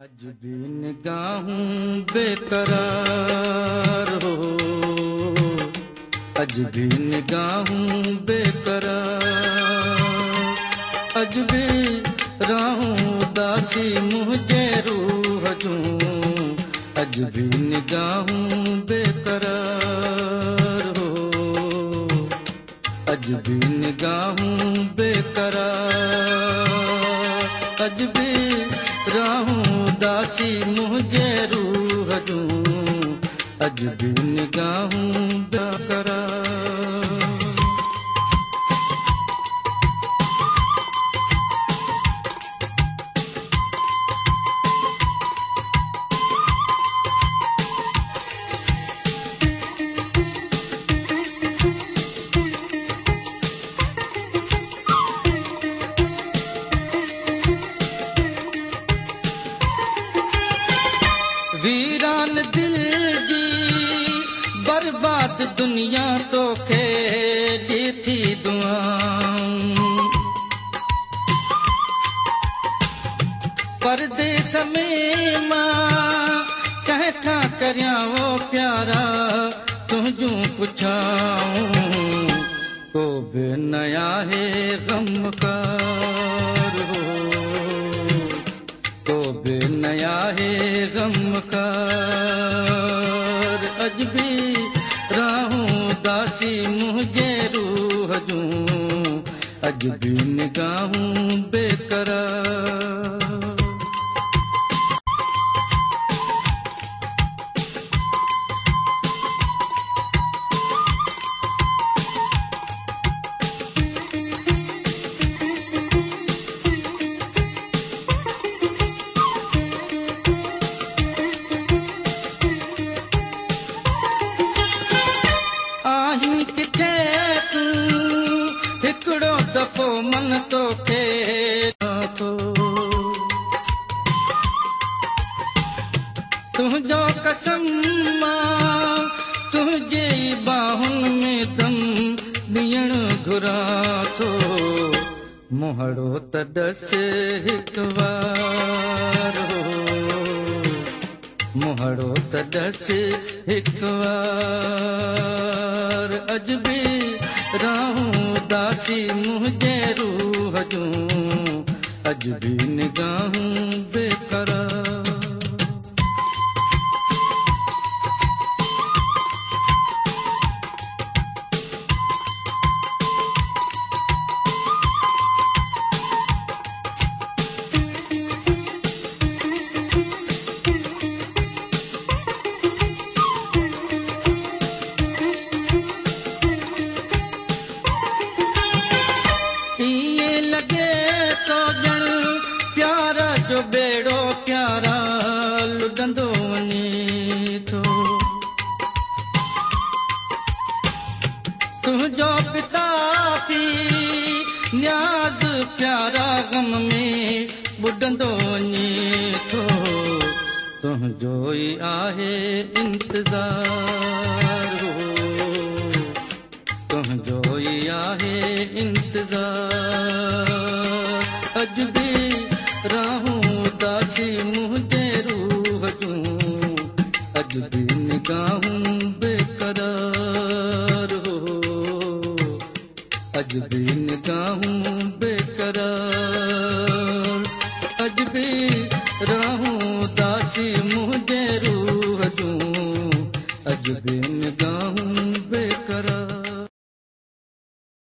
अज भी निगाहूं बेकरार हो। अज भी निगाहूं बेकरार। अज भी राहूं दासी मुंहिंजे रूह जूं अज भी निगाहूं बेकरार हो। अज भी निगाहूं बेकरार। अज भी दासी रूह जूं अज भी निगाहूं बेकरार वीरान दिल जी, बर्बाद दुनिया तो तोखे ॾिठी दुआऊं। परदेस में माँ कंहिंखां करियाँ वो प्यारा तुंहिंजूं पुछाऊं को बि नया है गमकार राहूं दासी मुंहिंजे रूह जूं। अज भी निगाहूं बेकरार من توکي ٿو تنهنجو قسم مان تنهنجي باهن ۾ دم ڏيڻ گهران ٿو موهڙو ته ڊس هڪ وار. موهڙو ته ڊس هڪ وار. اڄ به راهون داسي منهنجي आज भी निगाहों बेताब تنهنجو پتا پي نياز پيارا گم ۾ ٻڏندو وڃي ٿو تنهنجو ئي آهي انتظار تنهنجو ئي آهي انتظار. اڄ به راهون داسي منهنجي روهه جون نگاهون اڄ به نگاهون بيڪرار اڄ به راهون